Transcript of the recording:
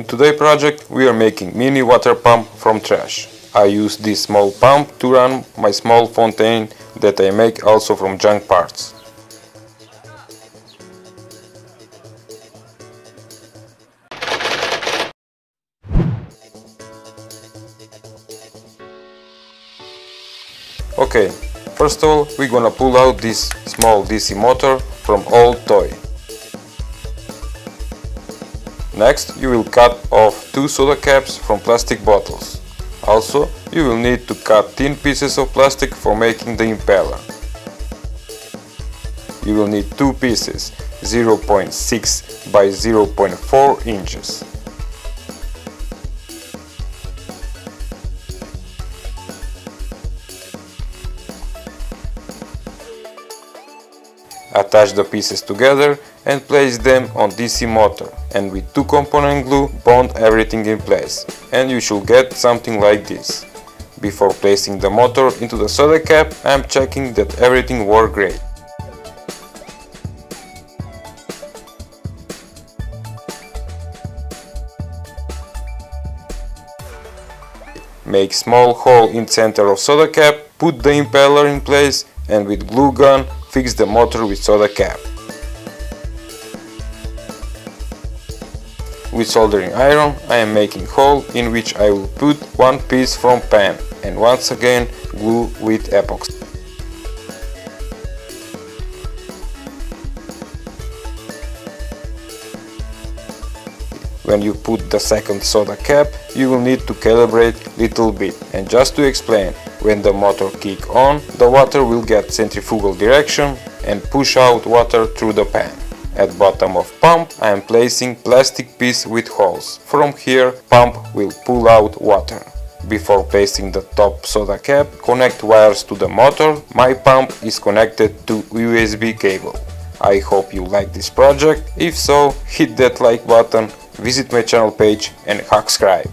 In today's project we are making mini water pump from trash. I use this small pump to run my small fountain that I make also from junk parts. Okay, first of all we're gonna pull out this small DC motor from old toy. Next you will cut off two soda caps from plastic bottles. Also you will need to cut thin pieces of plastic for making the impeller. You will need two pieces 0.6 by 0.4 inches. Attach the pieces together and place them on DC motor and with two component glue bond everything in place and you should get something like this. Before placing the motor into the soda cap I am checking that everything works great. Make small hole in center of soda cap, put the impeller in place and with glue gun fix the motor with soda cap. With soldering iron I am making hole in which I will put one piece from pan and once again glue with epoxy. When you put the second soda cap, you will need to calibrate little bit. And just to explain, when the motor kick on, the water will get centrifugal direction and push out water through the pan. At bottom of pump I am placing plastic piece with holes. From here pump will pull out water. Before placing the top soda cap, connect wires to the motor. My pump is connected to USB cable. I hope you like this project. If so, hit that like button, visit my channel page and subscribe.